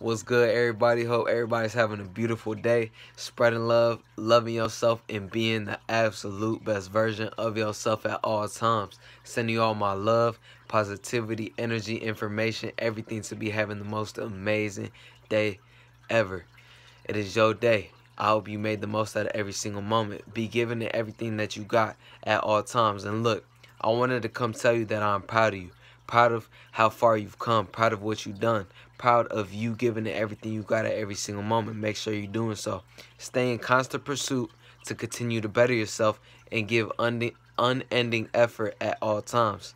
What's good, everybody? Hope everybody's having a beautiful day. Spreading love, loving yourself, and being the absolute best version of yourself at all times. Sending you all my love, positivity, energy, information, everything to be having the most amazing day ever. It is your day. I hope you made the most out of every single moment. Be giving it everything that you got at all times. And look, I wanted to come tell you that I'm proud of you proud of how far you've come, proud of what you've done, proud of you giving it everything you got at every single moment. Make sure you're doing so. Stay in constant pursuit to continue to better yourself and give unending effort at all times.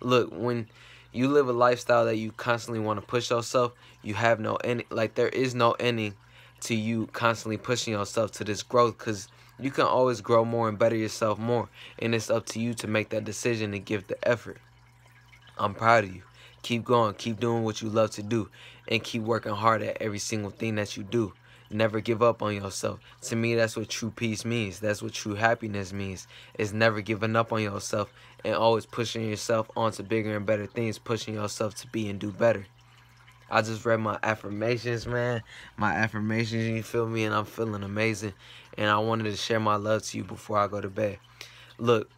Look, when you live a lifestyle that you constantly want to push yourself, you have no ending. Like there is no ending to you constantly pushing yourself to this growth because you can always grow more and better yourself more. And it's up to you to make that decision and give the effort. I'm proud of you. Keep going. Keep doing what you love to do. And keep working hard at every single thing that you do. Never give up on yourself. To me, that's what true peace means. That's what true happiness means. Is never giving up on yourself and always pushing yourself onto bigger and better things. Pushing yourself to be and do better. I just read my affirmations, man. My affirmations, you feel me? And I'm feeling amazing. And I wanted to share my love to you before I go to bed. Look,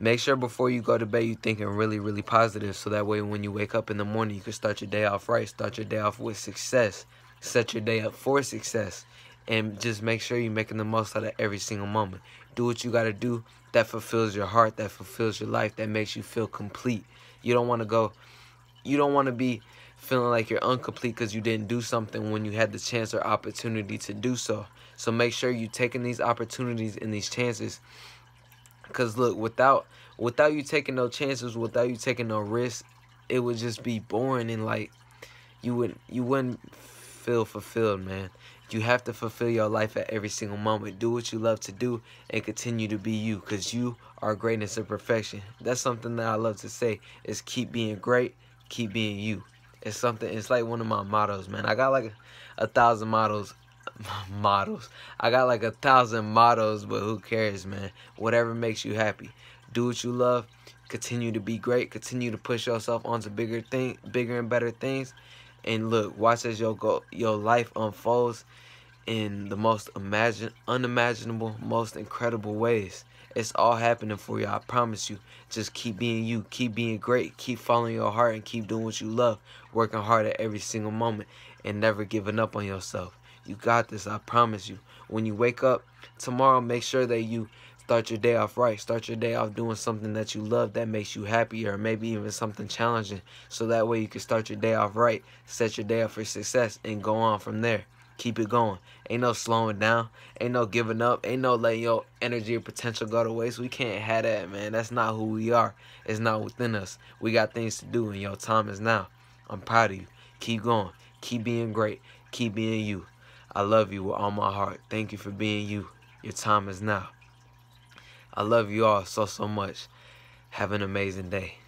Make sure before you go to bed you're thinking really, really positive so that way when you wake up in the morning you can start your day off right. Start your day off with success. Set your day up for success. And just make sure you're making the most out of every single moment. Do what you got to do that fulfills your heart, that fulfills your life, that makes you feel complete. You don't want to go, you don't want to be feeling like you're incomplete because you didn't do something when you had the chance or opportunity to do so. So make sure you're taking these opportunities and these chances Cause look, without without you taking no chances, without you taking no risks, it would just be boring and like you would you wouldn't feel fulfilled, man. You have to fulfill your life at every single moment. Do what you love to do and continue to be you because you are greatness and perfection. That's something that I love to say is keep being great, keep being you. It's something, it's like one of my mottos, man. I got like a, a thousand models models. I got like a thousand models, but who cares, man? Whatever makes you happy. Do what you love. Continue to be great. Continue to push yourself onto bigger thing, bigger and better things. And look, watch as your go, your life unfolds in the most imagine, unimaginable, most incredible ways. It's all happening for you. I promise you. Just keep being you. Keep being great. Keep following your heart and keep doing what you love. Working hard at every single moment and never giving up on yourself. You got this, I promise you. When you wake up tomorrow, make sure that you start your day off right. Start your day off doing something that you love that makes you happy or maybe even something challenging. So that way you can start your day off right, set your day up for success, and go on from there. Keep it going. Ain't no slowing down. Ain't no giving up. Ain't no letting your energy or potential go to waste. We can't have that, man. That's not who we are. It's not within us. We got things to do, and your time is now. I'm proud of you. Keep going. Keep being great. Keep being you. I love you with all my heart. Thank you for being you. Your time is now. I love you all so, so much. Have an amazing day.